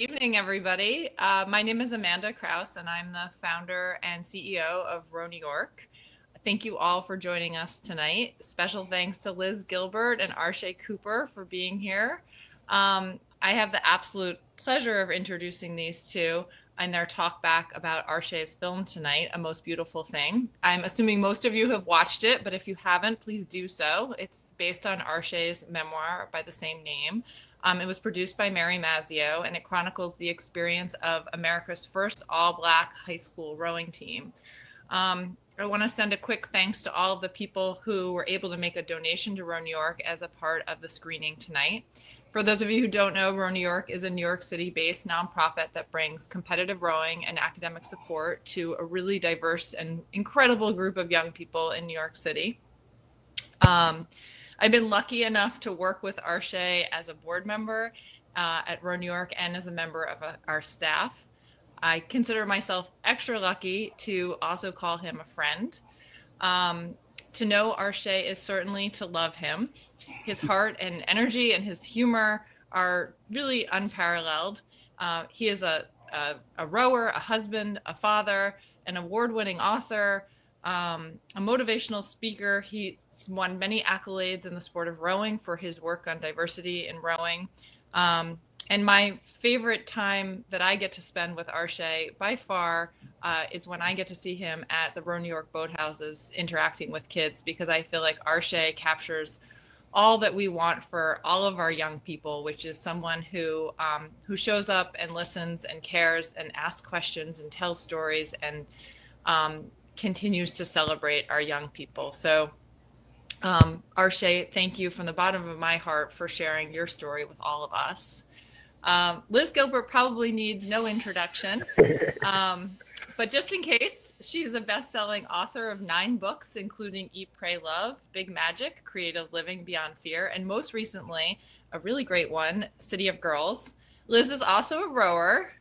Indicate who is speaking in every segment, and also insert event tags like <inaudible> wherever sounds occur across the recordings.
Speaker 1: evening, everybody. Uh, my name is Amanda Kraus, and I'm the founder and CEO of Row New York. Thank you all for joining us tonight. Special thanks to Liz Gilbert and Arshay Cooper for being here. Um, I have the absolute pleasure of introducing these two and their talk back about Arshay's film tonight, A Most Beautiful Thing. I'm assuming most of you have watched it, but if you haven't, please do so. It's based on Arshay's memoir by the same name. Um, it was produced by Mary Mazzio and it chronicles the experience of America's first all Black high school rowing team. Um, I want to send a quick thanks to all of the people who were able to make a donation to Row New York as a part of the screening tonight. For those of you who don't know, Row New York is a New York City based nonprofit that brings competitive rowing and academic support to a really diverse and incredible group of young people in New York City. Um, I've been lucky enough to work with Arshay as a board member uh, at Row New York and as a member of a, uh, our staff. I consider myself extra lucky to also call him a friend. Um, to know Arshay is certainly to love him. His <laughs> heart and energy and his humor are really unparalleled. Uh, he is a, a, a rower, a husband, a father, an award winning author, um, a motivational speaker. He's won many accolades in the sport of rowing for his work on diversity in rowing. Um, and my favorite time that I get to spend with Arshay by far uh, is when I get to see him at the Row New York boathouses interacting with kids because I feel like Arshay captures all that we want for all of our young people, which is someone who um, who shows up and listens and cares and asks questions and tells stories and um, continues to celebrate our young people. So, um, Arshay, thank you from the bottom of my heart for sharing your story with all of us. Um, Liz Gilbert probably needs no introduction, <laughs> um, but just in case, she's a best selling author of nine books, including Eat, Pray, Love, Big Magic, Creative Living Beyond Fear, and most recently, a really great one, City of Girls. Liz is also a rower,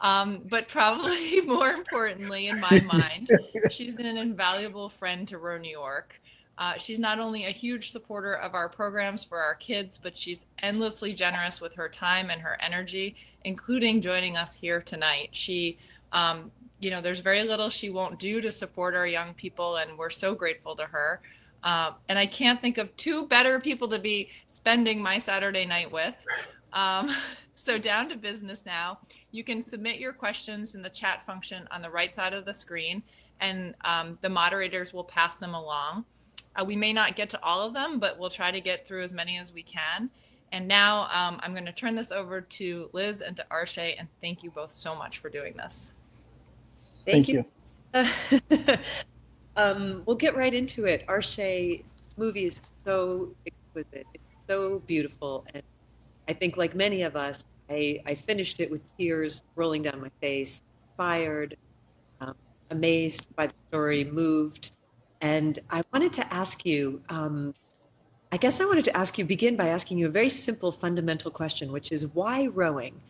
Speaker 1: um, but probably <laughs> more importantly, in my mind, she's an invaluable friend to Row New York. Uh, she's not only a huge supporter of our programs for our kids, but she's endlessly generous with her time and her energy, including joining us here tonight. She, um, you know, there's very little she won't do to support our young people, and we're so grateful to her. Uh, and I can't think of two better people to be spending my Saturday night with. Um, <laughs> so, down to business now. You can submit your questions in the chat function on the right side of the screen, and um, the moderators will pass them along. Uh, we may not get to all of them, but we'll try to get through as many as we can. And now um, I'm going to turn this over to Liz and to Arshay, and thank you both so much for doing this.
Speaker 2: Thank, thank you. you. <laughs> um, we'll get right into it. Arshay movie is so exquisite. It's so beautiful. And I think, like many of us, I, I finished it with tears rolling down my face, inspired, um, amazed by the story, moved. And I wanted to ask you, um, I guess I wanted to ask you, begin by asking you a very simple fundamental question, which is why rowing?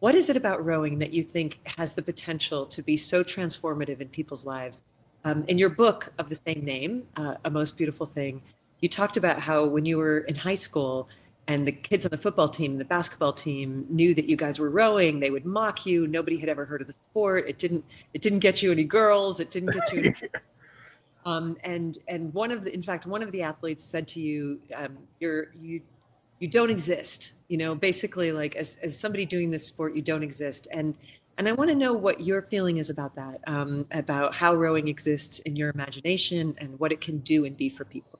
Speaker 2: What is it about rowing that you think has the potential to be so transformative in people's lives? Um, in your book of the same name, uh, A Most Beautiful Thing, you talked about how when you were in high school and the kids on the football team, the basketball team knew that you guys were rowing, they would mock you. Nobody had ever heard of the sport. It didn't. It didn't get you any girls. It didn't get you. Any, <laughs> Um, and and one of the, in fact, one of the athletes said to you, um, "You're you you don't exist." You know, basically, like as as somebody doing this sport, you don't exist. And and I want to know what your feeling is about that, um, about how rowing exists in your imagination and what it can do and be for people.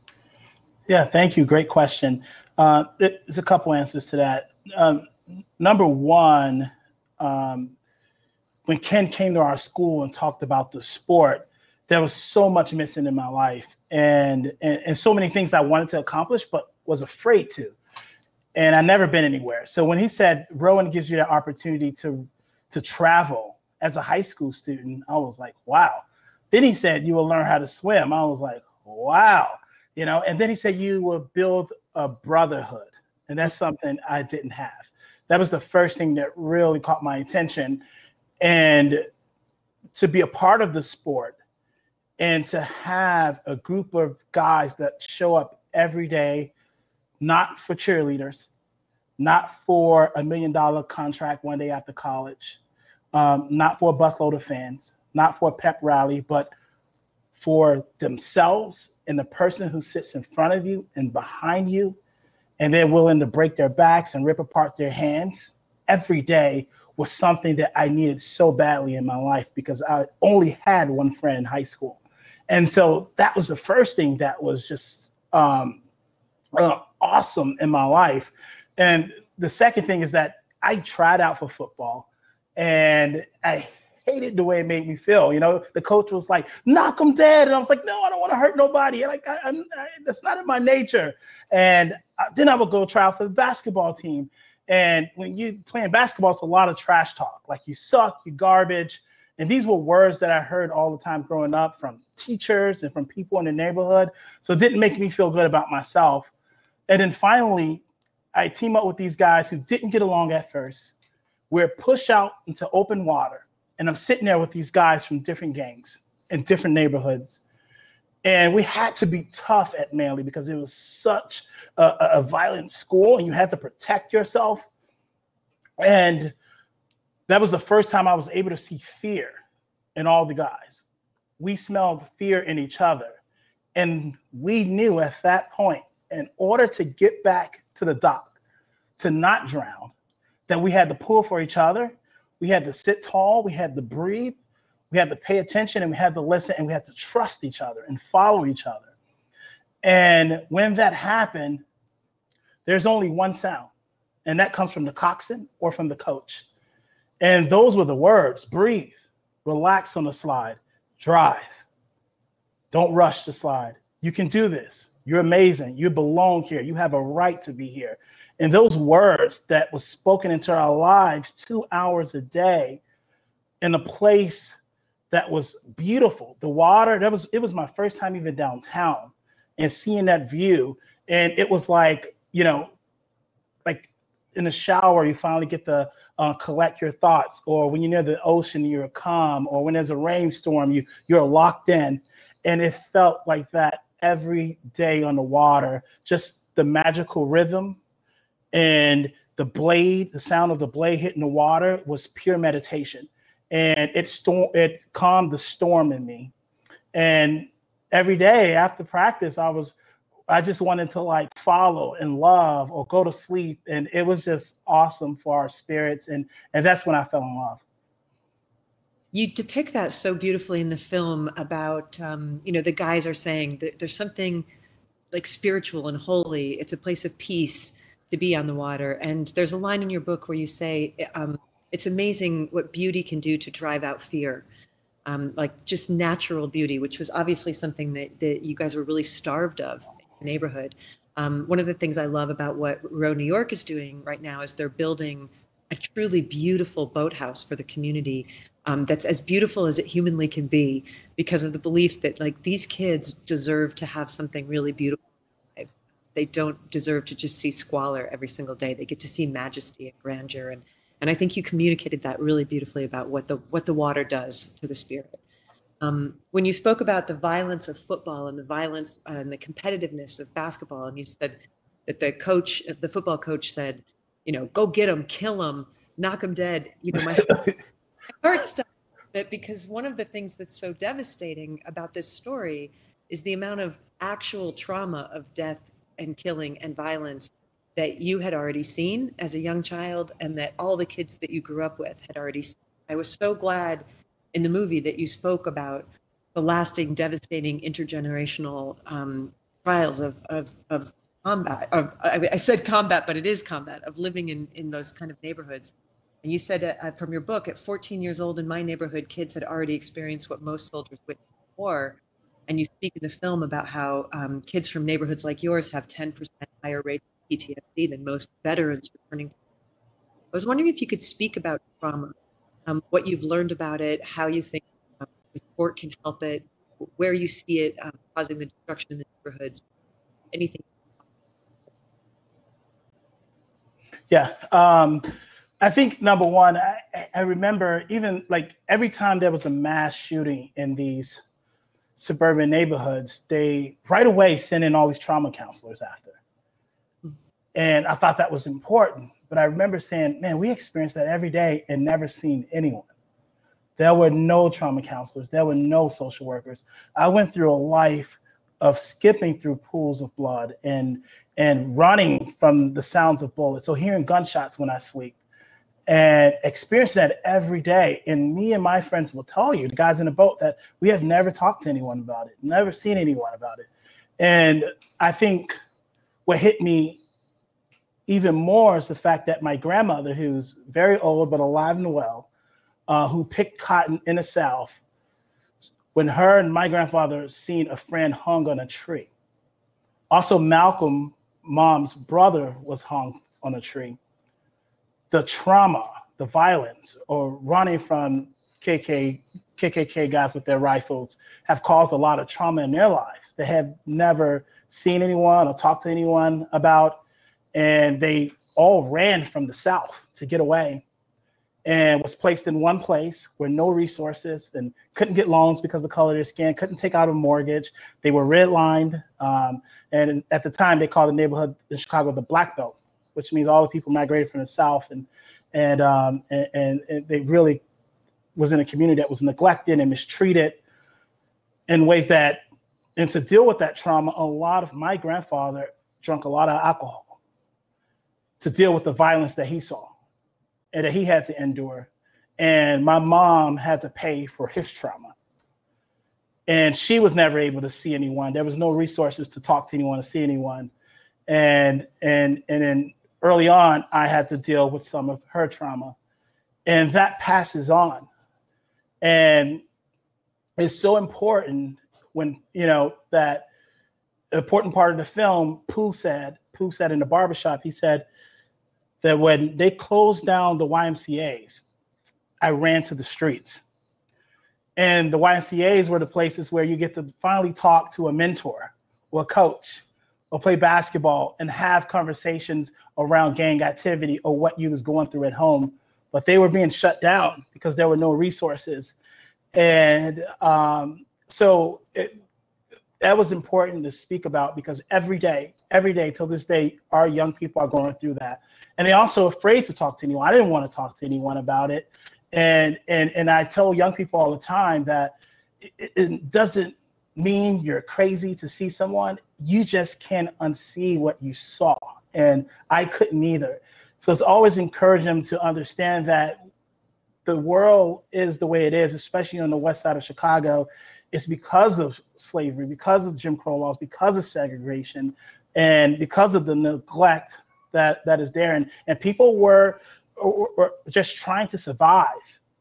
Speaker 3: Yeah, thank you. Great question. Uh, there's a couple answers to that. Um, number one, um, when Ken came to our school and talked about the sport, there was so much missing in my life and, and and so many things I wanted to accomplish but was afraid to. And I never been anywhere. So when he said rowing gives you the opportunity to to travel as a high school student, I was like, wow. Then he said you will learn how to swim. I was like, wow. You know, and then he said you will build a brotherhood. And that's something I didn't have. That was the first thing that really caught my attention. And to be a part of the sport and to have a group of guys that show up every day, not for cheerleaders, not for a million dollar contract one day after college, um, not for a busload of fans, not for a pep rally, but for themselves and the person who sits in front of you and behind you, and they're willing to break their backs and rip apart their hands every day was something that I needed so badly in my life because I only had one friend in high school. And so that was the first thing that was just um, uh, awesome in my life. And the second thing is that I tried out for football and I hated the way it made me feel. You know, the coach was like, knock him dead. And I was like, no, I don't want to hurt nobody. Like, I, am that's not in my nature. And then I would go try out for the basketball team. And when you playing basketball, it's a lot of trash talk. Like you suck, you garbage. And these were words that I heard all the time growing up from teachers and from people in the neighborhood. So it didn't make me feel good about myself. And then finally, I team up with these guys who didn't get along at first. We're pushed out into open water. And I'm sitting there with these guys from different gangs in different neighborhoods. And we had to be tough at Manley because it was such a, a violent school and you had to protect yourself. And that was the first time I was able to see fear in all the guys. We smelled fear in each other. And we knew at that point, in order to get back to the dock, to not drown, that we had to pull for each other. We had to sit tall. We had to breathe. We had to pay attention and we had to listen and we had to trust each other and follow each other. And when that happened, there's only one sound, and that comes from the coxswain or from the coach. And those were the words breathe, relax on the slide, drive. Don't rush the slide. You can do this. You're amazing. You belong here. You have a right to be here. And those words that was spoken into our lives two hours a day in a place that was beautiful. The water, that was it was my first time even downtown and seeing that view. And it was like, you know, like in the shower, you finally get to uh, collect your thoughts, or when you're near the ocean, you're calm, or when there's a rainstorm, you you're locked in. And it felt like that every day on the water, just the magical rhythm and the blade, the sound of the blade hitting the water was pure meditation. And it storm it calmed the storm in me. And every day after practice, I was I just wanted to like follow and love or go to sleep. And it was just awesome for our spirits. And and that's when I fell in love
Speaker 2: you depict that so beautifully in the film about um, you know the guys are saying there's something like spiritual and holy it's a place of peace to be on the water. And there's a line in your book where you say um, it's amazing what beauty can do to drive out fear. Um, like just natural beauty which was obviously something that, that you guys were really starved of in neighborhood. Um, one of the things i love about what row new york is doing right now is they're building a truly beautiful boathouse for the community um, that's as beautiful as it humanly can be because of the belief that like these kids deserve to have something really beautiful they don't deserve to just see squalor every single day. They get to see majesty and grandeur. And and i think you communicated that really beautifully about what the what the water does to the spirit. Um, when you spoke about the violence of football and the violence and the competitiveness of basketball and you said that the coach the football coach said you know go get him kill him knock him dead. You know my <laughs> heart stopped it because one of the things that's so devastating about this story is the amount of actual trauma of death and killing and violence that you had already seen as a young child and that all the kids that you grew up with had already seen. I was so glad in the movie that you spoke about the lasting, devastating intergenerational um, trials of, of, of combat. Of, I, I said combat, but it is combat of living in, in those kind of neighborhoods. And you said uh, from your book, at 14 years old in my neighborhood, kids had already experienced what most soldiers witnessed before. And you speak in the film about how um, kids from neighborhoods like yours have 10% higher rates of PTSD than most veterans returning. I was wondering if you could speak about trauma, um, what you've learned about it, how you think um, the sport can help it, where you see it um, causing the destruction in the neighborhoods, anything.
Speaker 3: Yeah. Um, I think number one, I, I remember even like every time there was a mass shooting in these suburban neighborhoods, they right away sent in all these trauma counselors after. And I thought that was important. But I remember saying, man, we experience that every day and never seen anyone. There were no trauma counselors, there were no social workers. I went through a life of skipping through pools of blood and and running from the sounds of bullets. So hearing gunshots when I sleep and experiencing that every day. And me and my friends will tell you, the guys in the boat, that we have never talked to anyone about it, never seen anyone about it. And I think what hit me even more is the fact that my grandmother, who's very old but alive and well, uh, who picked cotton in the South, when her and my grandfather seen a friend hung on a tree. Also, Malcolm, mom's brother, was hung on a tree. The trauma, the violence, or running from KK, KKK guys with their rifles have caused a lot of trauma in their lives. They have never seen anyone or talked to anyone about, and they all ran from the South to get away and was placed in one place where no resources and couldn't get loans because of the color of their skin, couldn't take out a mortgage. They were redlined. Um, and at the time, they called the neighborhood in Chicago the Black Belt, which means all the people migrated from the South. And, and, um, and, and, they really was in a community that was neglected and mistreated in ways that, and to deal with that trauma, a lot of my grandfather drank a lot of alcohol to deal with the violence that he saw and that he had to endure. And my mom had to pay for his trauma. And she was never able to see anyone. There was no resources to talk to anyone, to see anyone. And and and then early on, I had to deal with some of her trauma. And that passes on. And it's so important when, you know, that important part of the film, Pooh said, Pooh said in the barbershop, he said, that when they closed down the YMCA's, I ran to the streets. And the YMCA's were the places where you get to finally talk to a mentor or a coach or play basketball and have conversations around gang activity or what you was going through at home. But they were being shut down because there were no resources. And um, so it, that was important to speak about because every day, every day till this day, our young people are going through that and they're also afraid to talk to anyone. I didn't want to talk to anyone about it, and and and I tell young people all the time that it, it doesn't mean you're crazy to see someone. You just can't unsee what you saw, and I couldn't either. So it's always encouraging them to understand that the world is the way it is, especially on the west side of Chicago. It's because of slavery, because of Jim Crow laws, because of segregation, and because of the neglect that that is there, and and people were, were, were just trying to survive.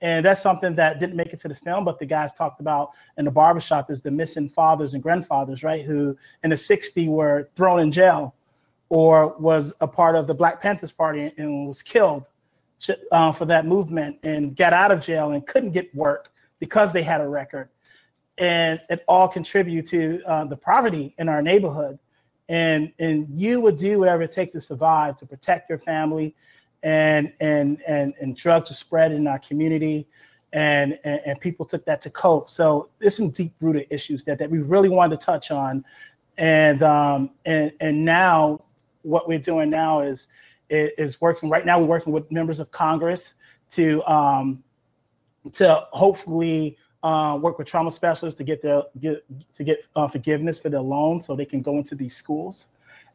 Speaker 3: And that's something that didn't make it to the film, but the guys talked about in the barbershop is the missing fathers and grandfathers, right? Who in the 60s were thrown in jail or was a part of the Black Panthers Party and was killed uh, for that movement and got out of jail and couldn't get work because they had a record. And it all contributed to uh, the poverty in our neighborhood and and you would do whatever it takes to survive to protect your family and and and and drugs are spread in our community and, and and, people took that to cope so there's some deep rooted issues that, that we really wanted to touch on. And um and and now what we're doing now is is working right now we're working with members of congress to um to hopefully uh, work with trauma specialists to get their get to get uh, forgiveness for their loan so they can go into these schools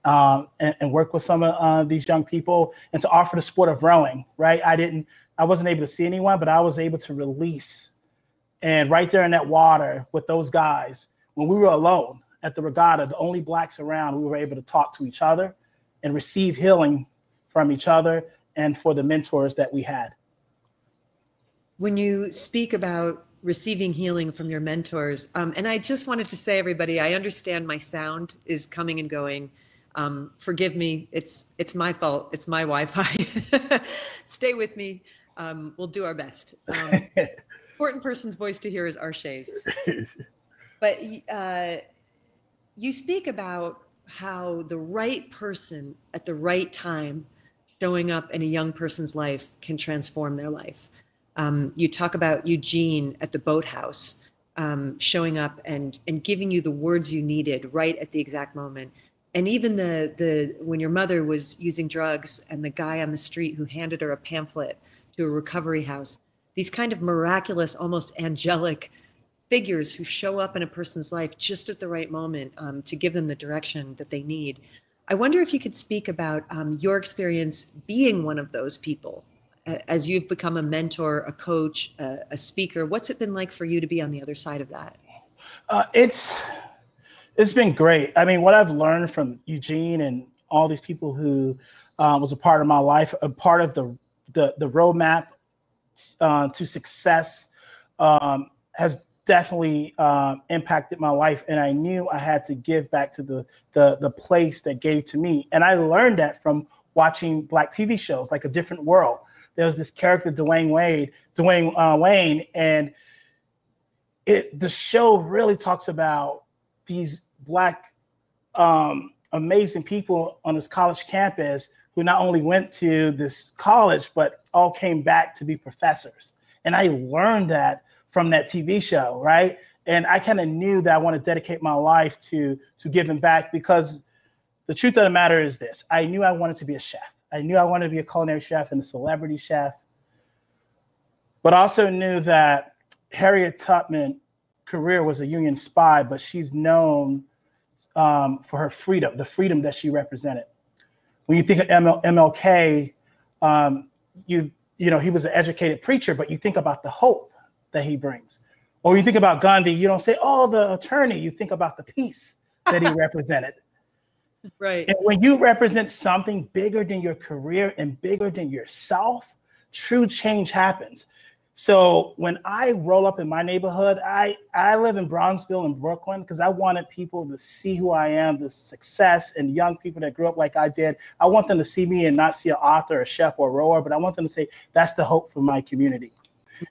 Speaker 3: um, and, and, work with some of uh, these young people and to offer the sport of rowing right i didn't i wasn't able to see anyone but i was able to release and right there in that water with those guys when we were alone at the regatta the only blacks around we were able to talk to each other and receive healing from each other and for the mentors that we had
Speaker 2: when you speak about receiving healing from your mentors. Um, and I just wanted to say, everybody, I understand my sound is coming and going. Um, forgive me. It's it's my fault. It's my Wi-Fi. <laughs> Stay with me. Um, we'll do our best. Um, <laughs> important person's voice to hear is Arshay's. But uh, you speak about how the right person at the right time showing up in a young person's life can transform their life. Um, you talk about Eugene at the boathouse um, showing up and and giving you the words you needed right at the exact moment. And even the the when your mother was using drugs and the guy on the street who handed her a pamphlet to a recovery house these kind of miraculous almost angelic figures who show up in a person's life just at the right moment um, to give them the direction that they need. I wonder if you could speak about um, your experience being one of those people. As you've become a mentor a coach a, a speaker what's it been like for you to be on the other side of that?
Speaker 3: Uh, it's it's been great. I mean, what I've learned from Eugene and all these people who uh, was a part of my life, a part of the the, the roadmap uh, to success, um, has definitely uh, impacted my life. And I knew I had to give back to the the the place that gave to me. And I learned that from watching black TV shows like A Different World. There was this character Dwayne Wade, Dwayne uh, Wayne, and it the show really talks about these black um, amazing people on this college campus who not only went to this college but all came back to be professors. And i learned that from that tv show right? And i kind of knew that i want to dedicate my life to to giving back because the truth of the matter is this. I knew i wanted to be a chef. I knew i wanted to be a culinary chef and a celebrity chef. But also knew that harriet tubman career was a union spy but she's known um, for her freedom, the freedom that she represented. When you think of ML, MLK, um, you you know he was an educated preacher, but you think about the hope that he brings. Or you think about Gandhi, you don't say, "Oh, the attorney." You think about the peace that he <laughs> represented.
Speaker 2: Right.
Speaker 3: And when you represent something bigger than your career and bigger than yourself, true change happens. So when I roll up in my neighborhood, I I live in Bronzeville in Brooklyn because I wanted people to see who I am, the success, and young people that grew up like I did. I want them to see me and not see an author, a chef, or a rower, but I want them to say that's the hope for my community.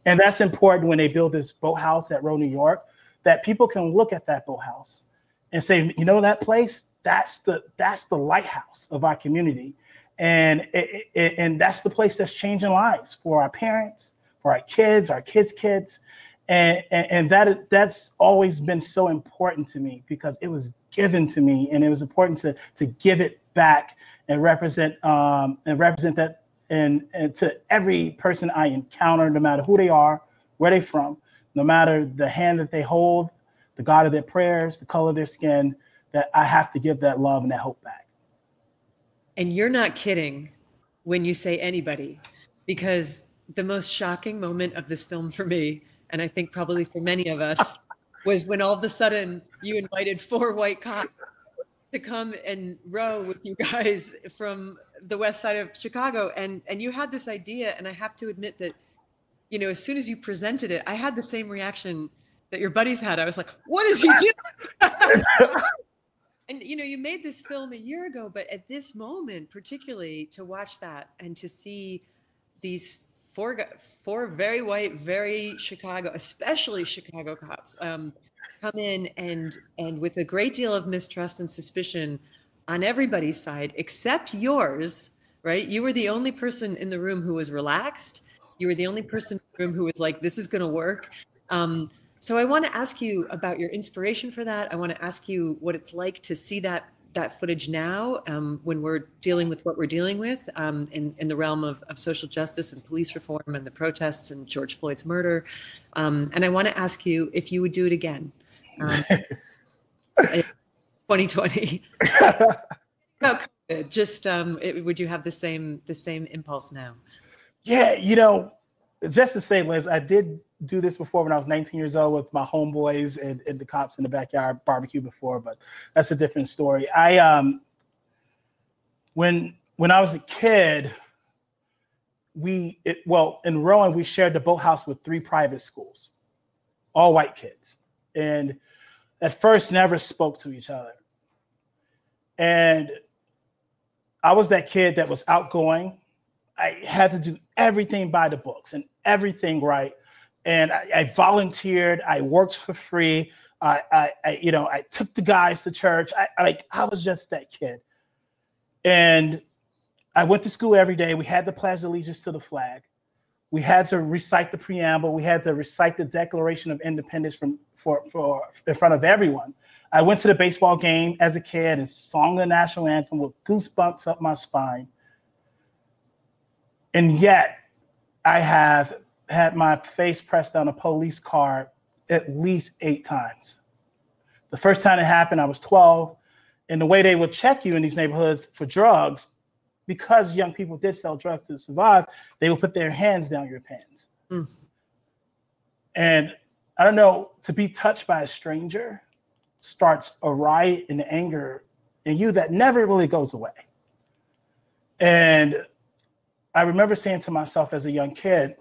Speaker 3: And that's important when they build this boathouse at Row New York, that people can look at that boathouse and say, you know, that place, that's the that's the lighthouse of our community, and it, it, and that's the place that's changing lives for our parents for our kids, our kids' kids. And, and, and that that's always been so important to me because it was given to me and it was important to to give it back and represent um, and represent that and, and to every person I encounter, no matter who they are, where they're from, no matter the hand that they hold, the God of their prayers, the color of their skin, that I have to give that love and that hope back.
Speaker 2: And you're not kidding when you say anybody, because the most shocking moment of this film for me, and I think probably for many of us, <laughs> was when all of a sudden you invited four white cops to come and row with you guys from the west side of Chicago. And and you had this idea, and I have to admit that, you know, as soon as you presented it, I had the same reaction that your buddies had. I was like, what is he doing? <laughs> and you know, you made this film a year ago, but at this moment, particularly to watch that and to see these four four very white, very Chicago, especially Chicago cops, um, come in and and with a great deal of mistrust and suspicion on everybody's side except yours. Right, you were the only person in the room who was relaxed. You were the only person in the room who was like, "This is going to work." Um, so I want to ask you about your inspiration for that. I want to ask you what it's like to see that that footage now um, when we're dealing with what we're dealing with um, in, in the realm of, of social justice and police reform and the protests and George Floyd's murder. Um, and I want to ask you if you would do it again. 2020. Um, <laughs> <laughs> just um, it, would you have the same the same impulse now?
Speaker 3: Yeah, you know, just to say, Liz, I did do this before when I was 19 years old with my homeboys and, and the cops in the backyard barbecue before, but that's a different story. I um when when I was a kid, we it, well in rowing we shared the boathouse with three private schools, all white kids, and at first never spoke to each other. And I was that kid that was outgoing. I had to do everything by the books and everything right and I, I volunteered. I worked for free. I, I, I, you know, I took the guys to church. I, I like, I was just that kid, and I went to school every day. We had the pledge of allegiance to the flag. We had to recite the preamble. We had to recite the Declaration of Independence from for for in front of everyone. I went to the baseball game as a kid and sung the national anthem with goosebumps up my spine. And yet, I have had my face pressed on a police car at least eight times. The first time it happened, I was 12. And the way they would check you in these neighborhoods for drugs, because young people did sell drugs to survive, they would put their hands down your pants. Mm. And I don't know, to be touched by a stranger starts a riot in anger in you that never really goes away. And I remember saying to myself as a young kid,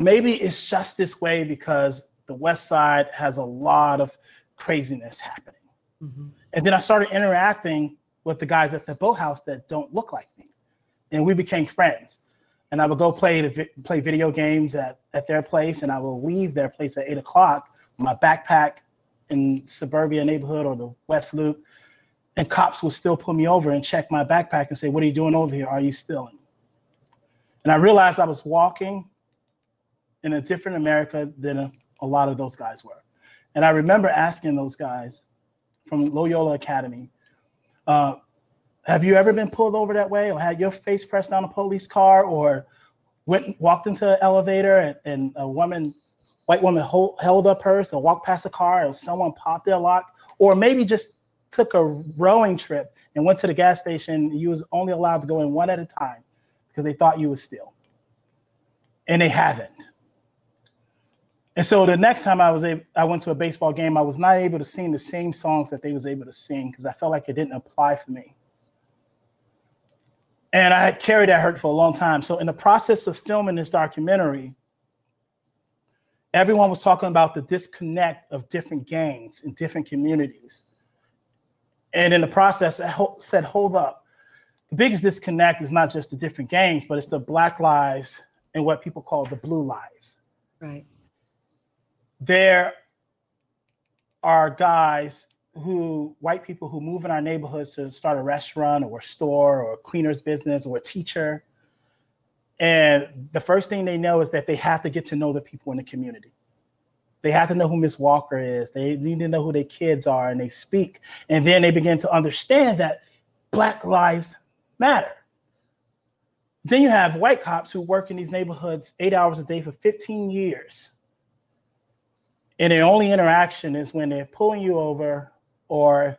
Speaker 3: maybe it's just this way because the West Side has a lot of craziness happening. Mm-hmm. And then I started interacting with the guys at the boathouse that don't look like me. And we became friends. And I would go play the, play video games at, at their place, and I would leave their place at eight o'clock, my backpack in suburbia neighborhood or the West Loop, and cops would still pull me over and check my backpack and say, "What are you doing over here? Are you stealing?" And I realized I was walking in a different America than a, a lot of those guys were. And I remember asking those guys from Loyola Academy, uh, have you ever been pulled over that way or had your face pressed down a police car or went walked into an elevator and, and a woman, white woman hold, held up hers or walked past a car or someone popped their lock or maybe just took a rowing trip and went to the gas station. You was only allowed to go in one at a time because they thought you would steal. And they haven't. And so the next time I was able, I went to a baseball game, I was not able to sing the same songs that they was able to sing because I felt like it didn't apply for me. And I had carried that hurt for a long time. So in the process of filming this documentary, everyone was talking about the disconnect of different gangs in different communities. And in the process, I said, hold up. The biggest disconnect is not just the different gangs, but it's the black lives and what people call the blue lives.
Speaker 2: Right
Speaker 3: there are guys who white people who move in our neighborhoods to start a restaurant or a store or a cleaner's business or a teacher. And the first thing they know is that they have to get to know the people in the community. They have to know who miss walker is. They need to know who their kids are and they speak. And then they begin to understand that black lives matter. Then you have white cops who work in these neighborhoods eight hours a day for 15 years and their only interaction is when they're pulling you over or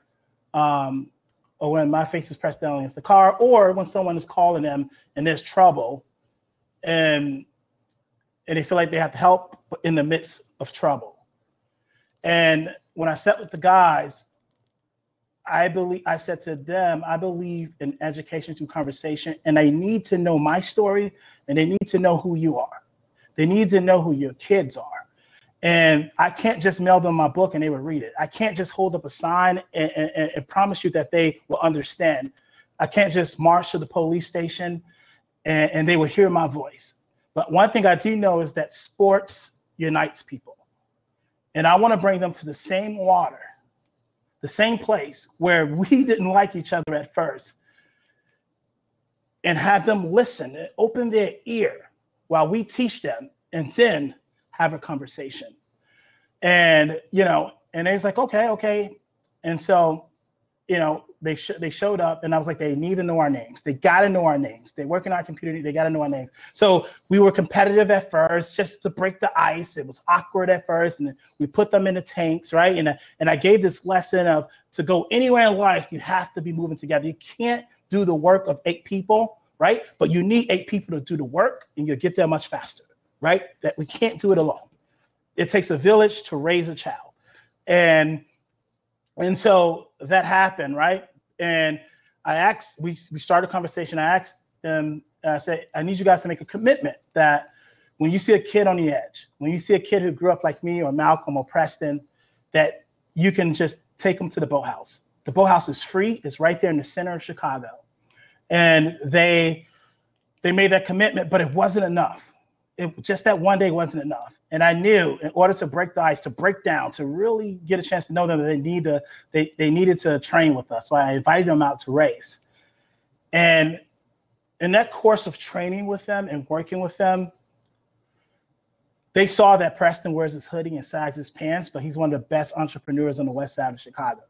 Speaker 3: um, or when my face is pressed down against the car or when someone is calling them and there's trouble. And and they feel like they have to help in the midst of trouble. And when i sat with the guys i believe i said to them i believe in education through conversation and they need to know my story and they need to know who you are. They need to know who your kids are and I can't just mail them my book and they would read it. I can't just hold up a sign and, and, and, promise you that they will understand. I can't just march to the police station and, and they will hear my voice. But one thing I do know is that sports unites people. And I want to bring them to the same water, the same place where we <laughs> didn't like each other at first, and have them listen and open their ear while we teach them. And then have a conversation. And, you know, and they was like, okay, okay. And so, you know, they sh- they showed up and I was like, they need to know our names. They got to know our names. They work in our computer. They got to know our names. So we were competitive at first, just to break the ice. It was awkward at first, and we put them in the tanks, right? And and I gave this lesson of to go anywhere in life, you have to be moving together. You can't do the work of eight people, right? But you need eight people to do the work, and you'll get there much faster right? That we can't do it alone. It takes a village to raise a child. And and so that happened, right? And I asked, we, we started a conversation. I asked them, I said, I need you guys to make a commitment that when you see a kid on the edge, when you see a kid who grew up like me or Malcolm or Preston, that you can just take them to the boathouse. The boathouse is free, it's right there in the center of Chicago. And they they made that commitment, but it wasn't enough it, just that one day wasn't enough. And I knew in order to break the ice, to break down, to really get a chance to know them, they need to they they needed to train with us. So I invited them out to race. And in that course of training with them and working with them, They saw that Preston wears his hoodie and sags his pants, but he's one of the best entrepreneurs on the west side of Chicago.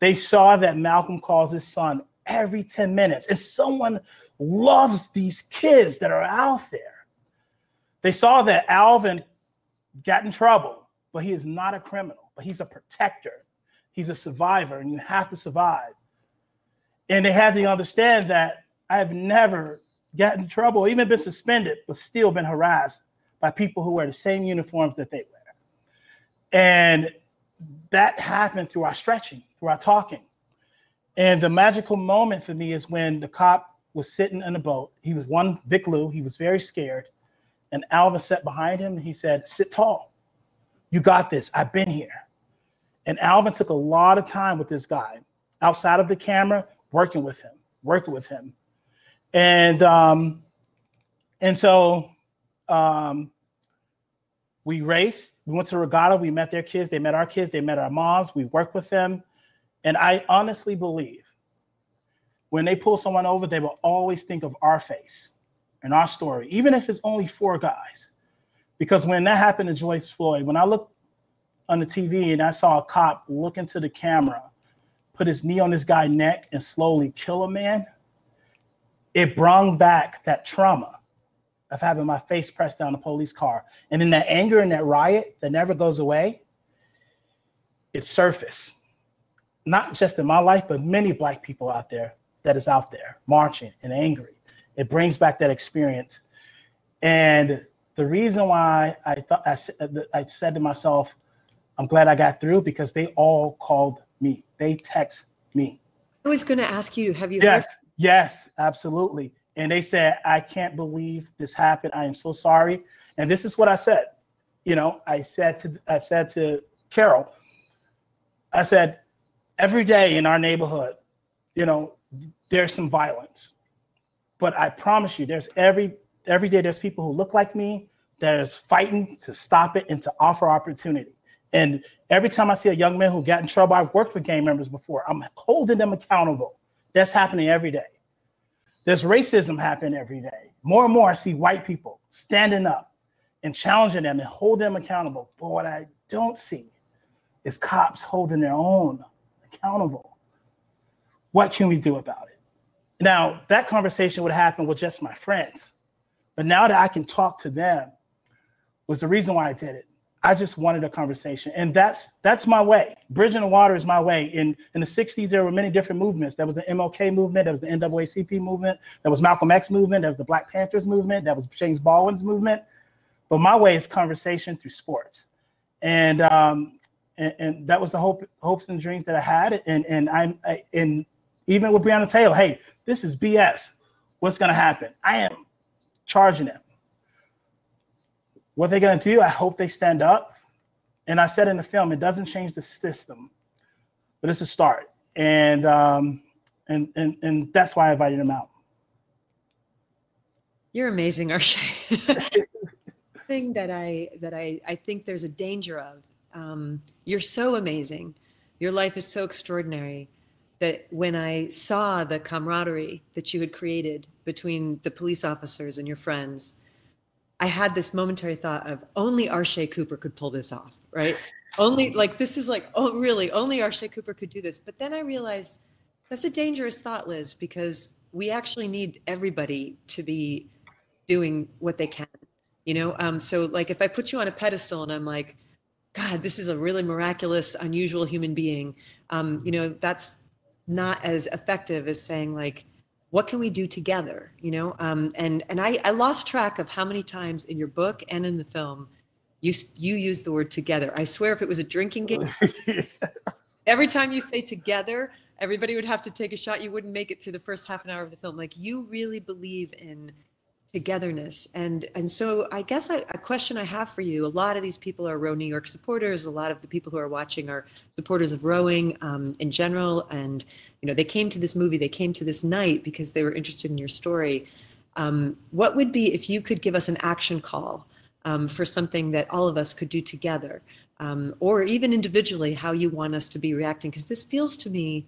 Speaker 3: They saw that Malcolm calls his son every 10 minutes, and someone loves these kids that are out there. They saw that Alvin got in trouble, but he is not a criminal, but he's a protector. He's a survivor, and you have to survive. And they had to understand that I have never gotten in trouble, even been suspended, but still been harassed by people who wear the same uniforms that they wear. And that happened through our stretching, through our talking. And the magical moment for me is when the cop was sitting in a boat. He was one Vic Lou. He was very scared. And Alvin sat behind him. And he said, Sit tall. You got this. I've been here. And Alvin took a lot of time with this guy outside of the camera, working with him, working with him. And um, and so um, we raced. We went to regatta. We met their kids. They met our kids. They met our moms. We worked with them. And I honestly believe when they pull someone over, they will always think of our face and our story, even if it's only four guys. Because when that happened to George Floyd, when I looked on the TV and I saw a cop look into the camera, put his knee on this guy's neck and slowly kill a man, it brought back that trauma of having my face pressed down a police car. And then that anger and that riot that never goes away, it surfaced. Not just in my life, but many black people out there that is out there marching and angry. It brings back that experience. And the reason why I thought I, uh, I said to myself, I'm glad I got through because they all called me. They text me.
Speaker 2: I was going to ask you, have you
Speaker 3: yes,
Speaker 2: heard?
Speaker 3: Yes, absolutely. And they said, I can't believe this happened. I am so sorry. And this is what I said. You know, I said to I said to Carol, I said, every day in our neighborhood, you know, there's some violence. But I promise you, there's every every day there's people who look like me that is fighting to stop it and to offer opportunity. And every time I see a young man who got in trouble, I've worked with gang members before. I'm holding them accountable. That's happening every day. There's racism happening every day. More and more, I see white people standing up and challenging them and hold them accountable. But what I don't see is cops holding their own accountable. What can we do about it? Now, that conversation would happen with just my friends. But now that I can talk to them was the reason why I did it. I just wanted a conversation, and that's that's my way. Bridging the water is my way. In in the '60s, there were many different movements. There was the MLK movement, there was the NAACP movement, there was Malcolm X movement, there was the Black Panthers movement, there was James Baldwin's movement. But my way is conversation through sports, and um, and, and that was the hope, hopes and dreams that I had. And and I'm I, and even with Breonna Taylor, hey, this is BS. What's going to happen? I am charging them. What are they're going to do, I hope they stand up. And I said in the film, it doesn't change the system, but it's a start. And um, and and and that's why I invited him out.
Speaker 2: You're amazing, <laughs> Arshay. <laughs> thing that I that I I think there's a danger of. Um, you're so amazing. Your life is so extraordinary that when I saw the camaraderie that you had created between the police officers and your friends, I had this momentary thought of only Arshay Cooper could pull this off, right? only like this is like, oh, really? Only Arshay Cooper could do this. But then I realized that's a dangerous thought, Liz, because we actually need everybody to be doing what they can, you know? Um, so, like, if I put you on a pedestal and I'm like, God, this is a really miraculous, unusual human being, um, you know, that's not as effective as saying, like, what can we do together you know? Um, and and I, I lost track of how many times in your book and in the film you you use the word together. I swear if it was a drinking game <laughs> every time you say together everybody would have to take a shot. You wouldn't make it through the first half an hour of the film. Like you really believe in togetherness. And and so i guess I, a question i have for you a lot of these people are row new york supporters. A lot of the people who are watching are supporters of rowing um, in general. And you know they came to this movie they came to this night because they were interested in your story. Um, what would be if you could give us an action call um, for something that all of us could do together um, or even individually how you want us to be reacting? Because this feels to me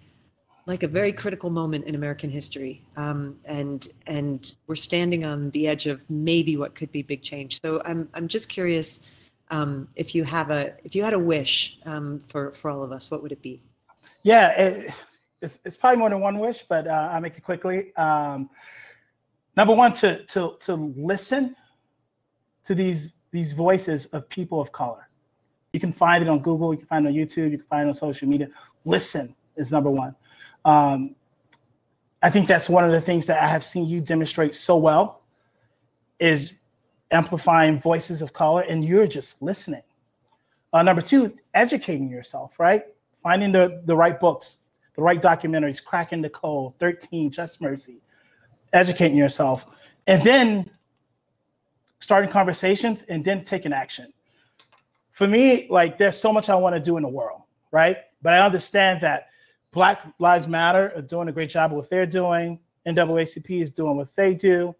Speaker 2: like a very critical moment in American history, um, and and we're standing on the edge of maybe what could be big change. So I'm I'm just curious um, if you have a if you had a wish um, for for all of us, what would it be?
Speaker 3: Yeah, it, it's it's probably more than one wish, but uh, I'll make it quickly. Um, number one, to to to listen to these these voices of people of color. You can find it on Google, you can find it on YouTube, you can find it on social media. Listen is number one. Um, I think that's one of the things that I have seen you demonstrate so well is amplifying voices of color, and you're just listening. Uh, number two, educating yourself, right? Finding the, the right books, the right documentaries, Cracking the Code, 13, Just Mercy, educating yourself, and then starting conversations and then taking action. For me, like there's so much I want to do in the world, right? But I understand that Black Lives Matter are doing a great job of what they're doing. NAACP is doing what they do.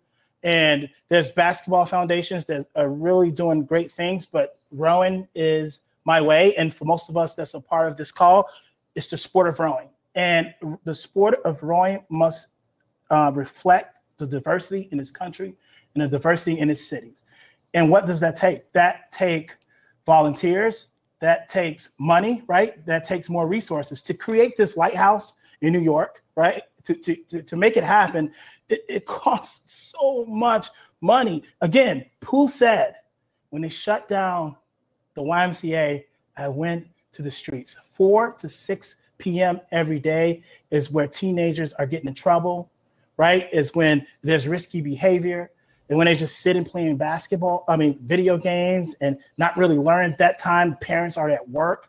Speaker 3: And there's basketball foundations that are really doing great things, but rowing is my way. And for most of us that's a part of this call, it's the sport of rowing. And the sport of rowing must uh, reflect the diversity in this country and the diversity in its cities. And what does that take? That take volunteers, that takes money, right? That takes more resources to create this lighthouse in New York, right? To, to, to, to make it happen, it, it <laughs> costs so much money. Again, Pooh said when they shut down the YMCA, I went to the streets. 4 to 6 p.m. every day is where teenagers are getting in trouble, right? Is when there's risky behavior. And when they just sit and playing basketball, I mean, video games and not really learn at that time, parents are at work.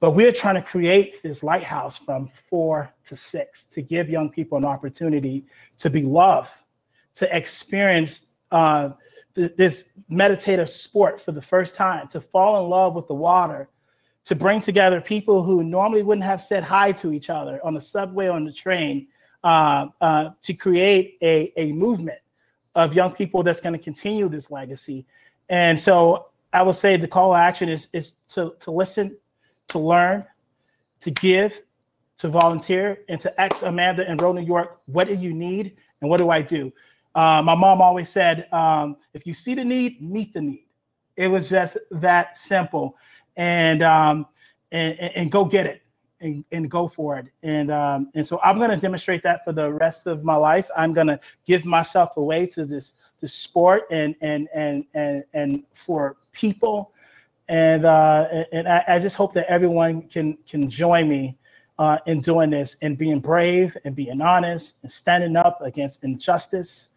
Speaker 3: But we're trying to create this lighthouse from four to six to give young people an opportunity to be loved, to experience uh, th- this meditative sport for the first time, to fall in love with the water, to bring together people who normally wouldn't have said hi to each other on the subway, on the train, uh, uh, to create a, a movement of young people that's going to continue this legacy. And so I would say the call to action is, is to, to listen, to learn, to give, to volunteer, and to ask Amanda in Row New York, what do you need and what do I do? Uh, my mom always said, um, if you see the need, meet the need. It was just that simple. And, um, and, and go get it and, and go for it. And um, and so I'm going to demonstrate that for the rest of my life. I'm going to give myself away to this this sport and and and and and for people. And uh, and I, I just hope that everyone can can join me uh, in doing this and being brave and being honest and standing up against injustice.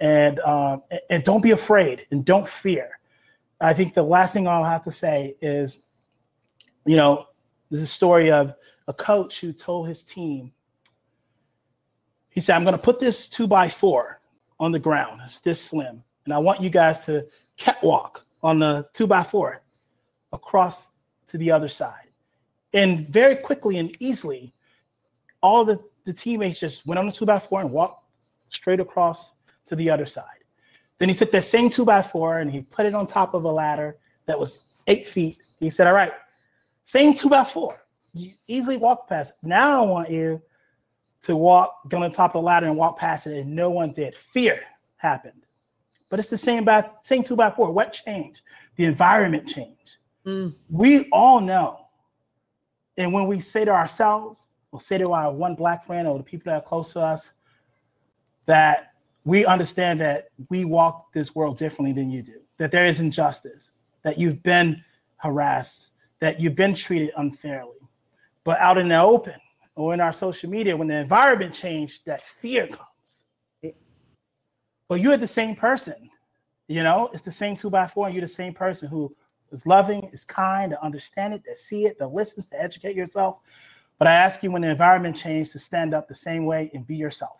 Speaker 3: And uh, and don't be afraid and don't fear. I think the last thing I'll have to say is, you know, there's a story of a coach who told his team, he said, I'm going to put this two by four on the ground. It's this slim. And I want you guys to catwalk on the two by four across to the other side. And very quickly and easily, all the, the teammates just went on the two by four and walked straight across to the other side. Then he took that same two by four and he put it on top of a ladder that was eight feet. He said, All right, same two by four. You easily walk past. Now I want you to walk, go on the top of the ladder and walk past it, and no one did. Fear happened. But it's the same by same two by four. What changed? The environment changed. Mm. We all know. And when we say to ourselves, or say to our one black friend or the people that are close to us, that we understand that we walk this world differently than you do, that there is injustice, that you've been harassed, that you've been treated unfairly. But out in the open or in our social media, when the environment changed, that fear comes. But you're the same person. You know, it's the same two by four, and you're the same person who is loving, is kind, to understand it, that see it, that listens, to educate yourself. But I ask you when the environment changed to stand up the same way and be yourself.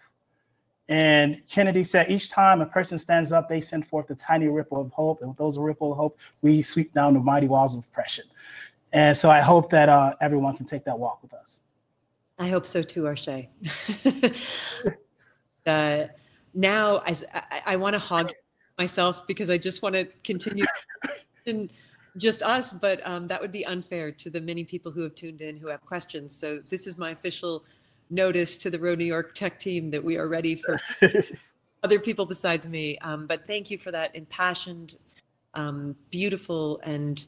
Speaker 3: And Kennedy said, each time a person stands up, they send forth a tiny ripple of hope. And with those ripple of hope, we sweep down the mighty walls of oppression. And so I hope that uh, everyone can take that walk with us.
Speaker 2: I hope so too, Arshay. <laughs> uh, now, as I, I want to hog myself because I just want to continue. <coughs> And just us, but um, that would be unfair to the many people who have tuned in who have questions. So this is my official notice to the Row New York tech team that we are ready for <laughs> other people besides me. Um, but thank you for that impassioned, um, beautiful, and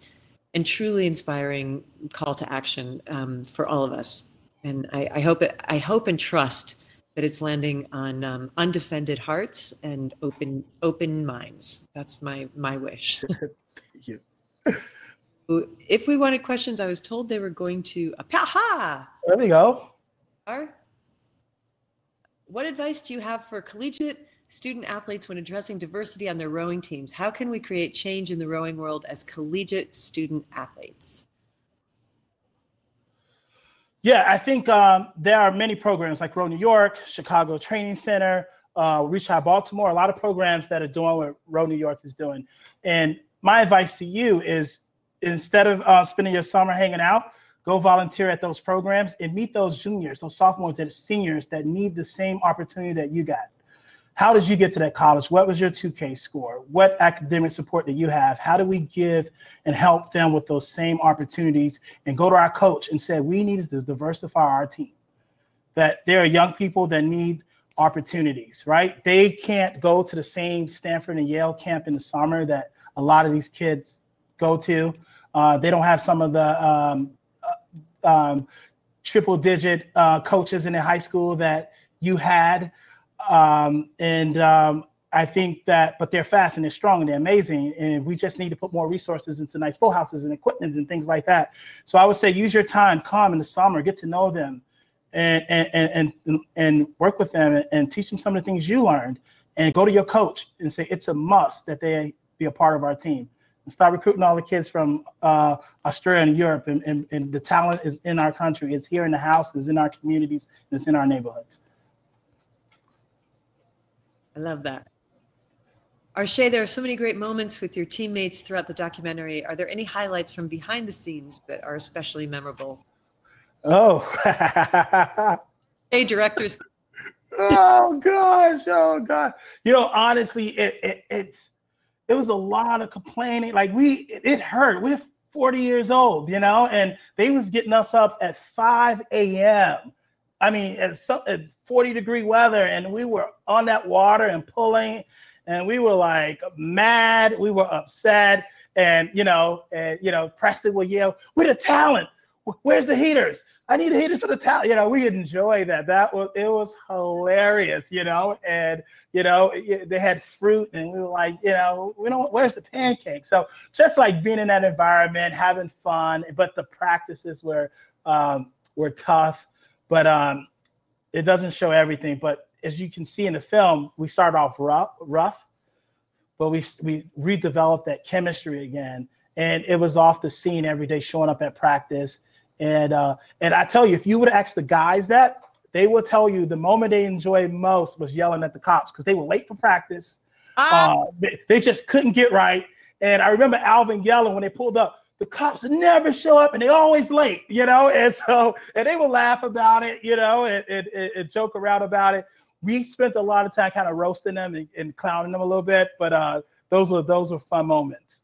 Speaker 2: and truly inspiring call to action um, for all of us. And I, I, hope it, I hope and trust that it's landing on um, undefended hearts and open open minds. That's my my wish. <laughs>
Speaker 3: Thank you.
Speaker 2: If we wanted questions, I was told they were going to. Aha!
Speaker 3: There we go. Are.
Speaker 2: What advice do you have for collegiate student athletes when addressing diversity on their rowing teams? How can we create change in the rowing world as collegiate student athletes?
Speaker 3: Yeah, I think um, there are many programs like Row New York, Chicago Training Center, uh, Reach High Baltimore, a lot of programs that are doing what Row New York is doing. And my advice to you is instead of uh, spending your summer hanging out, go volunteer at those programs and meet those juniors, those sophomores, and seniors that need the same opportunity that you got. How did you get to that college? What was your 2K score? What academic support do you have? How do we give and help them with those same opportunities? And go to our coach and say, we need to diversify our team. That there are young people that need opportunities, right? They can't go to the same Stanford and Yale camp in the summer that a lot of these kids go to. Uh, they don't have some of the um, uh, um, triple digit uh, coaches in their high school that you had. Um, and um, I think that, but they're fast and they're strong and they're amazing. And we just need to put more resources into nice boathouses and equipments and things like that. So I would say use your time, come in the summer, get to know them and, and, and, and work with them and teach them some of the things you learned and go to your coach and say, it's a must that they be a part of our team and start recruiting all the kids from uh, Australia and Europe. And, and, and the talent is in our country. It's here in the house, it's in our communities, it's in our neighborhoods.
Speaker 2: I love that. Arshay, there are so many great moments with your teammates throughout the documentary. Are there any highlights from behind the scenes that are especially memorable?
Speaker 3: Oh,
Speaker 2: hey, directors. <laughs>
Speaker 3: oh gosh, oh god. You know, honestly, it, it it's it was a lot of complaining. Like we, it, it hurt. We're 40 years old, you know, and they was getting us up at 5 a.m. I mean, at, some, at 40 degree weather, and we were on that water and pulling, and we were like mad. We were upset, and you know, and you know, Preston would yell, "We're the talent. Where's the heaters? I need the heaters for the talent." You know, we enjoy that. That was it was hilarious, you know, and you know, they had fruit, and we were like, you know, we don't. Where's the pancake? So just like being in that environment, having fun, but the practices were um, were tough but um, it doesn't show everything. But as you can see in the film, we start off rough, rough, but we we redeveloped that chemistry again, and it was off the scene every day, showing up at practice. And uh, and I tell you, if you would ask the guys that, they will tell you the moment they enjoyed most was yelling at the cops because they were late for practice. Ah. Uh, they, they just couldn't get right. And I remember Alvin yelling when they pulled up, the cops never show up and they always late, you know, and so and they will laugh about it, you know, and, and, and joke around about it. We spent a lot of time kind of roasting them and, and clowning them a little bit, but uh, those were those were fun moments.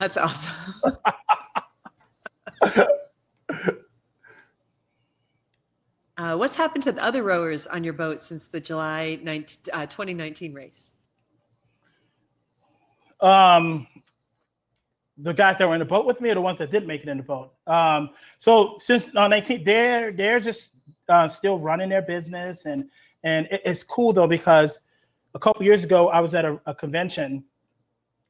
Speaker 2: That's awesome. <laughs> uh, what's happened to the other rowers on your boat since the July 19, uh, 2019 race?
Speaker 3: Um, the guys that were in the boat with me are the ones that didn't make it in the boat. Um, so since uh, 19, they're they're just uh, still running their business, and and it, it's cool though because a couple years ago I was at a, a, convention,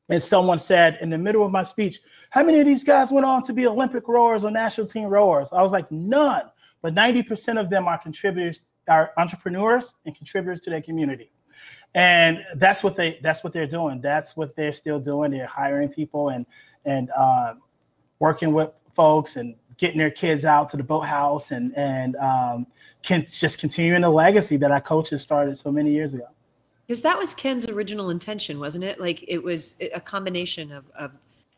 Speaker 3: and someone said in the middle of my speech, "How many of these guys went on to be Olympic rowers or national team rowers?" I was like, "None," but 90% of them are contributors, are entrepreneurs and contributors to their community and that's what they that's what they're doing that's what they're still doing they're hiring people and and uh, working with folks and getting their kids out to the boathouse and and um, can just continuing the legacy that our coaches started so many years ago.
Speaker 2: Because that was Ken's original intention, wasn't it? Like it was a combination of, of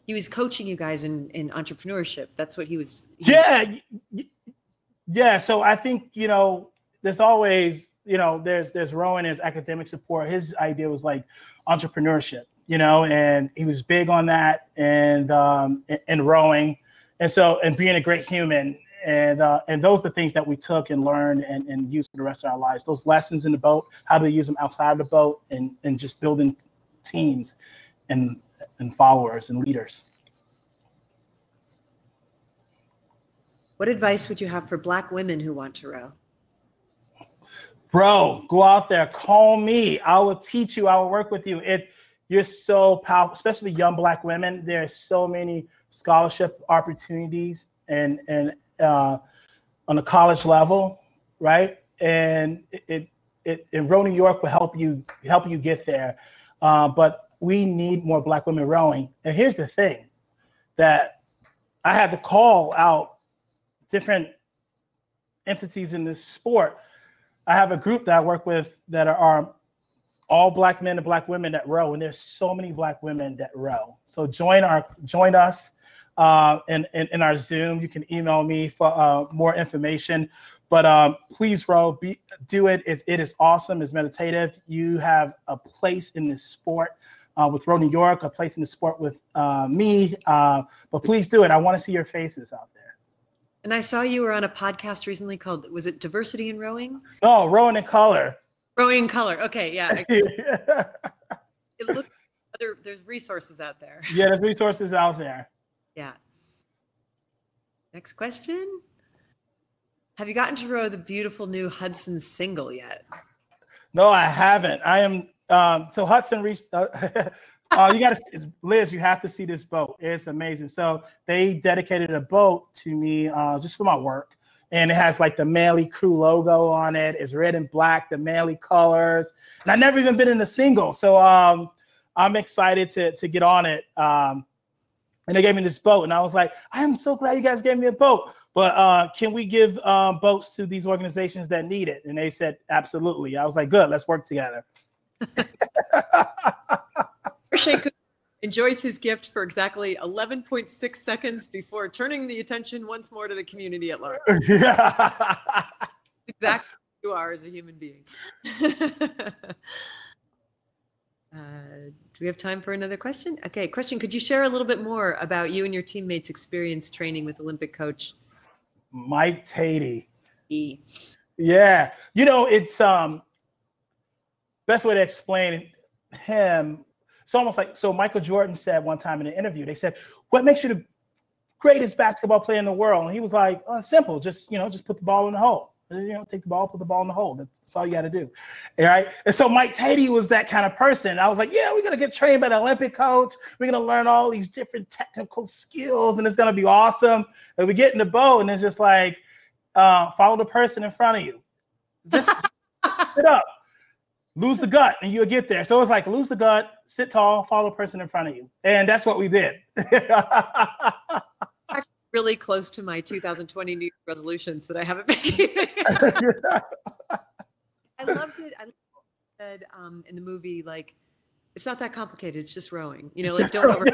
Speaker 2: he was coaching you guys in in entrepreneurship. That's what he was.
Speaker 3: He yeah, was- yeah. So I think you know there's always you know there's there's Rowan as academic support. His idea was like entrepreneurship you know, and he was big on that and um, and rowing, and so and being a great human. And uh, and those are the things that we took and learned and, and used for the rest of our lives. Those lessons in the boat, how to use them outside of the boat, and and just building teams and and followers and leaders.
Speaker 2: What advice would you have for Black women who want to row?
Speaker 3: Bro, go out there, call me. I will teach you. I will work with you. It you're so powerful, especially young Black women. There are so many scholarship opportunities and and uh, on the college level, right? And it it, it Row New York will help you help you get there. Uh, but we need more Black women rowing. And here's the thing, that I had to call out different entities in this sport. I have a group that I work with that are, are all black men and black women that row, and there's so many black women that row. So join our join us uh, in, in, in our Zoom. You can email me for uh, more information. But um, please row, be, do it. It's, it is awesome. It's meditative. You have a place in this sport. Uh, with Row New York, a place in the sport with uh, me. Uh, but please do it. I want to see your faces out there.
Speaker 2: And I saw you were on a podcast recently called was it Diversity in Rowing?
Speaker 3: Oh, Rowing in Color.
Speaker 2: Rowing in Color. Okay, yeah. <laughs> it looks there, there's resources out there. <laughs>
Speaker 3: Yeah, there's resources out there.
Speaker 2: Yeah. Next question. Have you gotten to row the beautiful new Hudson single yet?
Speaker 3: No, I haven't. I am um, so Hudson reached uh, <laughs> uh, you got to, Liz, you have to see this boat. It's amazing. So they dedicated a boat to me uh, just for my work. And it has like the Manley Crew logo on it. It's red and black, the Manley colors. And I've never even been in a single. So um, I'm excited to, to get on it. Um, and they gave me this boat. And I was like, I am so glad you guys gave me a boat. But uh, can we give um, boats to these organizations that need it? And they said, absolutely. I was like, good, let's work together. <laughs>
Speaker 2: Arshay enjoys his gift for exactly 11.6 seconds before turning the attention once more to the community at large. <laughs> Yeah. exactly who you are as a human being. <laughs> Uh, do we have time for another question? Okay, question. Could you share a little bit more about you and your teammates' experience training with Olympic coach
Speaker 3: Mike Teti? E. Yeah, you know, it's um best way to explain him it's almost like so Michael Jordan said one time in an interview, they said, What makes you the greatest basketball player in the world? And he was like, oh, simple, just you know, just put the ball in the hole. You know, take the ball, put the ball in the hole. That's all you got to do. All right. And so Mike Teti was that kind of person. I was like, yeah, we're gonna get trained by the Olympic coach. We're gonna learn all these different technical skills, and it's gonna be awesome. And we get in the boat, and it's just like, uh, follow the person in front of you. Just <laughs> sit up lose the gut and you'll get there. So it's like lose the gut, sit tall, follow the person in front of you. And that's what we did. <laughs>
Speaker 2: really close to my 2020 New Year resolutions that I haven't <laughs> made. <laughs> I loved it. I said um, in the movie, like, it's not that complicated. It's just rowing. You know, like don't over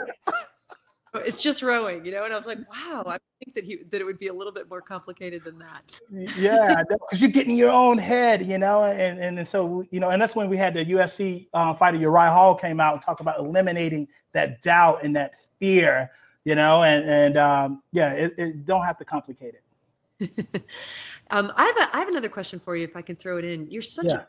Speaker 2: it's just rowing, you know. And I was like, wow, I think that he that it would be a little bit more complicated than that.
Speaker 3: yeah, because you get in your own head, you know, and and and so you know, and that's when we had the UFC um, fighter Uriah Hall came out and talk about eliminating that doubt and that fear, you know, and and um, yeah, it, it don't have to complicate it. <laughs>
Speaker 2: um, I have a, I have another question for you, if I can throw it in. You're such yeah. a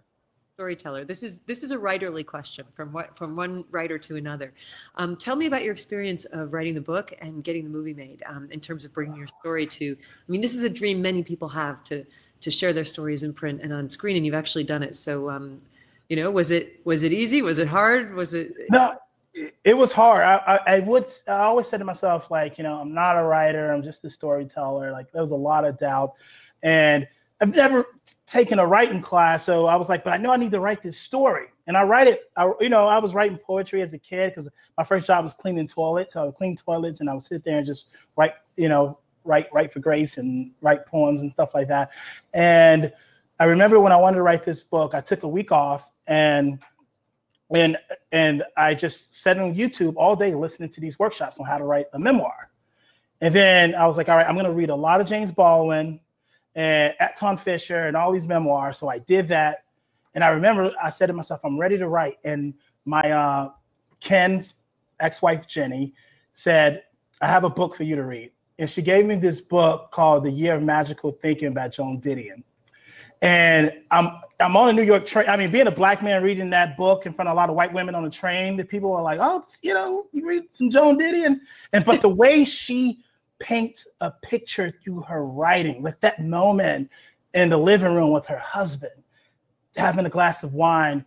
Speaker 2: storyteller. This is this is a writerly question from what from one writer to another. Um, tell me about your experience of writing the book and getting the movie made. Um, in terms of bringing your story to, I mean, this is a dream many people have to to share their stories in print and on screen, and you've actually done it. So, um, you know, was it was it easy? Was it hard? Was it?
Speaker 3: No, it was hard. I, I, I would I always said to myself like, you know, I'm not a writer. I'm just a storyteller. Like there was a lot of doubt, and I've never taken a writing class, so I was like, but I know I need to write this story, and I write it. I, you know, I was writing poetry as a kid because my first job was cleaning toilets. So I would clean toilets, and I would sit there and just write, you know, write write for Grace and write poems and stuff like that. And I remember when I wanted to write this book, I took a week off and and and I just sat on YouTube all day listening to these workshops on how to write a memoir. And then I was like, all right, I'm going to read a lot of James Baldwin and Antwone Fisher and all these memoirs. So I did that. And I remember I said to myself, I'm ready to write. And my uh, Ken's ex-wife Jenny said, "I have a book for you to read," and she gave me this book called "The Year of Magical Thinking" by Joan Didion. And I'm I'm on a New York train. I mean, being a black man reading that book in front of a lot of white women on the train, the people were like, "Oh, you know, you read some Joan Didion," and but the way she paints a picture through her writing, with that moment in the living room with her husband, having a glass of wine.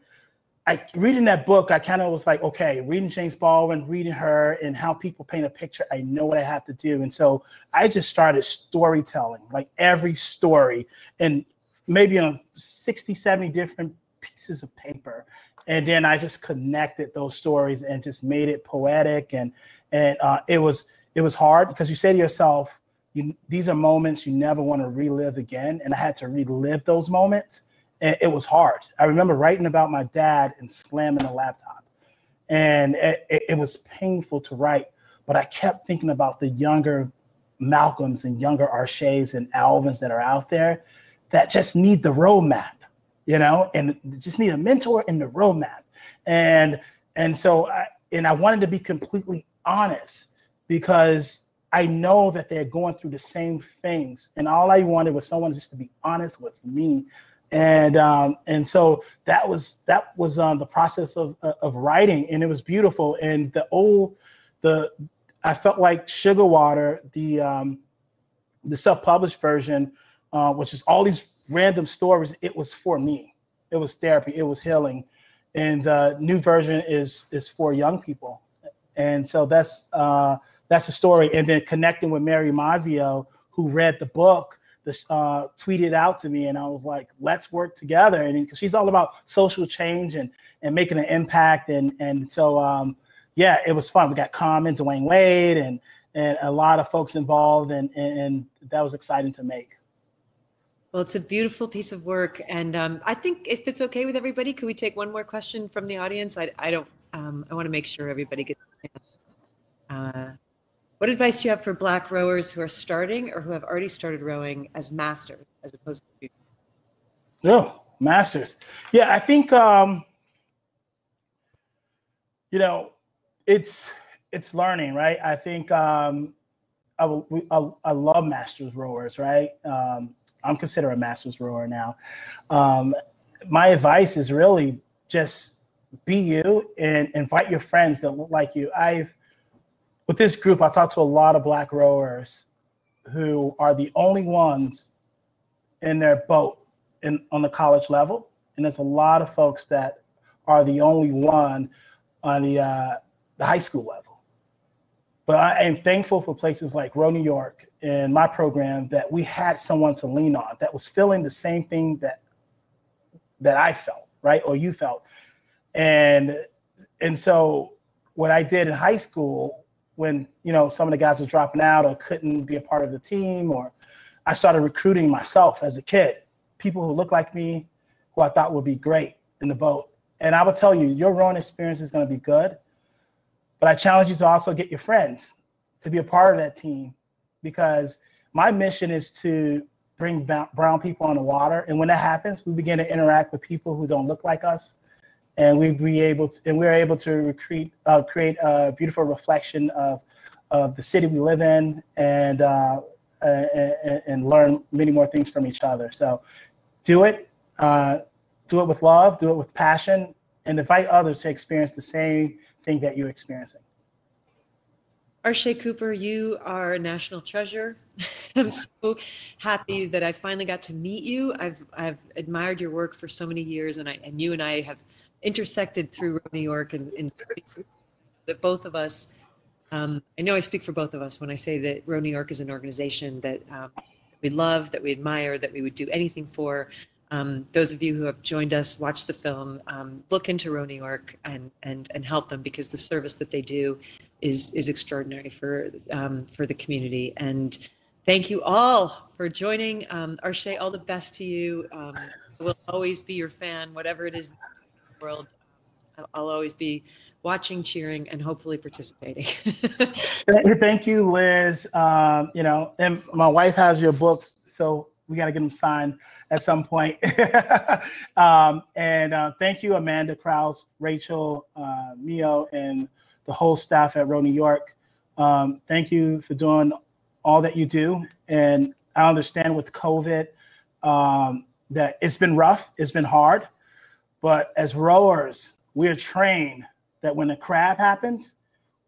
Speaker 3: I reading that book, I kind of was like, okay, reading James Baldwin, reading her, and how people paint a picture. I know what I have to do, and so I just started storytelling, like every story, and maybe on 60, 70 different pieces of paper. And then I just connected those stories and just made it poetic. And and uh, it was it was hard because you say to yourself, you, these are moments you never want to relive again. And I had to relive those moments. And it was hard. I remember writing about my dad and slamming the laptop. And it, it, it was painful to write, but I kept thinking about the younger Malcolms and younger Arshays and Alvins that are out there that just need the roadmap, you know, and just need a mentor in the roadmap. And and so I and I wanted to be completely honest because I know that they're going through the same things. And all I wanted was someone just to be honest with me. And um, and so that was that was um, the process of of writing, and it was beautiful. And the old the I felt like Suga Water, the um, the self-published version uh, which is all these random stories. It was for me. It was therapy. It was healing. And the new version is is for young people. And so that's uh, that's the story. And then connecting with Mary Mazzio, who read the book, uh, tweeted out to me, and I was like, "Let's work together." And because she's all about social change and and making an impact. And and so um, yeah, it was fun. We got Common, Dwyane Wade, and and a lot of folks involved, and and that was exciting to make.
Speaker 2: Well, it's a beautiful piece of work, and um, I think if it's okay with everybody, could we take one more question from the audience? I, I don't. Um, I want to make sure everybody gets. Uh, what advice do you have for Black rowers who are starting or who have already started rowing as masters, as opposed to?
Speaker 3: No, masters. Yeah, I think um, you know, it's it's learning, right? I think um, I, I, I love masters rowers, right? Um, I'm considered a master's rower now. Um, my advice is really just be you and invite your friends that look like you. I've with this group, I talked to a lot of black rowers who are the only ones in their boat in on the college level, and there's a lot of folks that are the only one on the uh, the high school level. But I am thankful for places like Row New York and my program that we had someone to lean on that was feeling the same thing that that I felt, right? Or you felt. And and so what I did in high school when, you know, some of the guys were dropping out or couldn't be a part of the team or I started recruiting myself as a kid, people who look like me, who I thought would be great in the boat. And I will tell you, your rowing experience is going to be good, but I challenge you to also get your friends to be a part of that team because my mission is to bring brown people on the water. And when that happens, we begin to interact with people who don't look like us. And we be able to, and we're able to recruit, uh, create a beautiful reflection of, of the city we live in and, uh, and, and learn many more things from each other. So do it, uh, do it with love, do it with passion, and invite others to experience the same thing that you're experiencing.
Speaker 2: Arshay Cooper, you are a national treasure. <laughs> I'm so happy that I finally got to meet you. I've I've admired your work for so many years, and I and you and I have intersected through New York, and, and that both of us. Um, I know I speak for both of us when I say that Row New York is an organization that um, we love, that we admire, that we would do anything for. Um, those of you who have joined us, watch the film, um, look into Row New York and, and, and help them because the service that they do is, is extraordinary for, um, for the community. And thank you all for joining. Um, Arshay, all the best to you. Um, we'll always be your fan, whatever it is world. I'll always be watching, cheering, and hopefully participating. <laughs>
Speaker 3: Thank you, Liz. Um, you know, and my wife has your books, so we got to get them signed at some point. <laughs> um, and uh, thank you, Amanda Kraus, Rachel, uh, Mio, and the whole staff at Row New York. Um, thank you for doing all that you do. And I understand with COVID um, that it's been rough, it's been hard. But as rowers, we're trained that when a crab happens,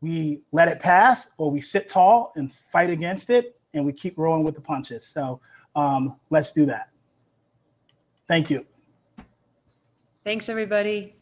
Speaker 3: we let it pass or we sit tall and fight against it and we keep rowing with the punches. So um, let's do that. Thank you.
Speaker 2: Thanks, everybody.